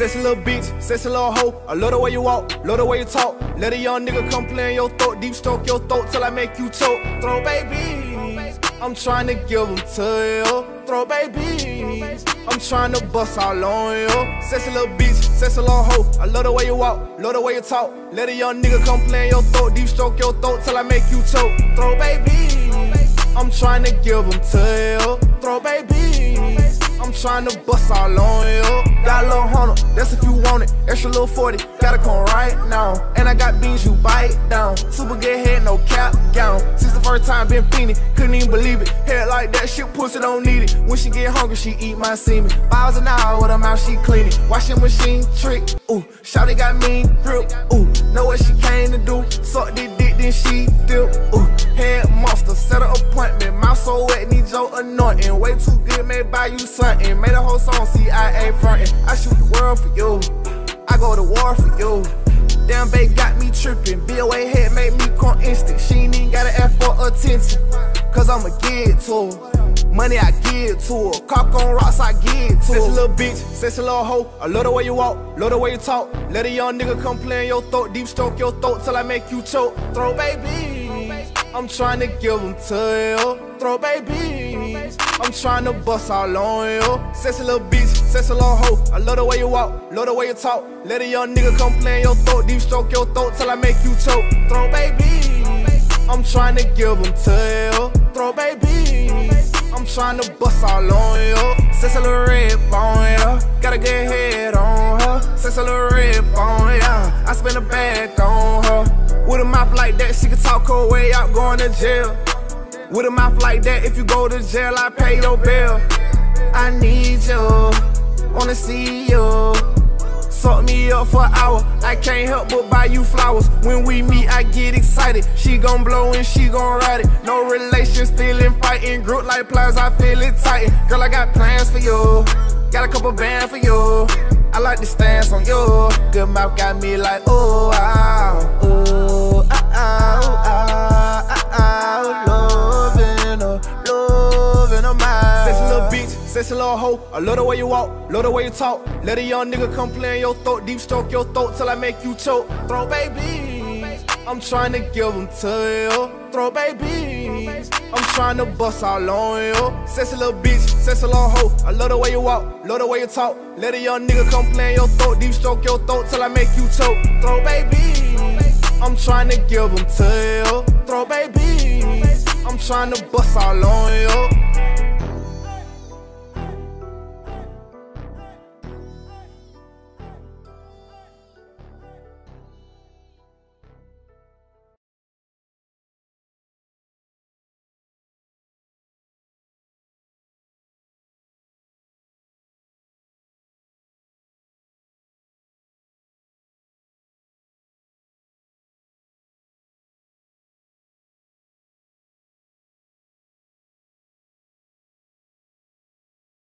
Sexy little bitch, sexy little hoe. I love the way you walk, love the way you talk. Let a young nigga come play in your throat, deep stroke your throat till I make you choke. Throw babies, I'm trying to give them to you. Throw babies, I'm trying to bust all on you. Sexy little bitch, sexy little hoe. I love the way you walk, love the way you talk. Let a young nigga come play in your throat, deep stroke your throat till I make you choke. Throw babies, I'm trying to give them to you. Throw babies. I'm trying to bust all on you. Got a little hundred, that's if you want it. Extra little 40, gotta come right now. And I got beans you bite down. Super good head, no cap gown. Since the first time been fiending, couldn't even believe it. Head like that, shit pussy don't need it. When she get hungry, she eat my semen. Fives an hour with her mouth, she clean it. Washing machine trick, ooh. Shawty got mean grip, ooh. Know what she came to do. May buy you something. Made a whole song, CIA frontin'. I shoot the world for you. I go to war for you. Damn, babe got me trippin'. BOA head made me come instant. She ain't even gotta ask for attention. Cause I'ma give it to her. Money I give to her. Cock on rocks I give to her. Sexy little bitch, sexy little hoe. I love the way you walk, love the way you talk. Let a young nigga come play in your throat, deep stroke your throat till I make you choke. Throw baby. I'm trying to give them to you. Throw babies, I'm trying to bust all on you. Sexy little bitch, sexy little hoe. I love the way you walk, love the way you talk. Let a young nigga come play in your throat, deep stroke your throat till I make you choke. Throw baby, I'm trying to give them to you. Throw baby, I'm trying to bust all on you. Sexy little red bone, yeah. Got a good head on her. Sexy little red bone, yeah. I spend a bag on her. With a mouth like that, she can talk her way out going to jail. With a mouth like that, if you go to jail, I pay your bill. I need you, wanna see you. Suck me up for an hour, I can't help but buy you flowers. When we meet, I get excited. She gon' blow and she gon' ride it. No relation, still in fighting. Group like pliers, I feel it tight. Girl, I got plans for you. Got a couple bands for you. I like the stance on you. Good mouth got me like, oh, ah, oh, ah, ah, ah, sexy little hoe. I love the way you walk, love the way you talk. Let a young nigga come play in your throat, deep stroke your throat till I make you choke. Throw babies, I'm trying to give them to you. Throw babies, I'm trying to bust all on you. Sexy little bitch, sexy little hoe. I love the way you walk, love the way you talk. Let a young nigga come play in your throat, deep stroke your throat till I make you choke. Throw babies, I'm trying to give them to you. Throw babies, I'm trying to bust all on you.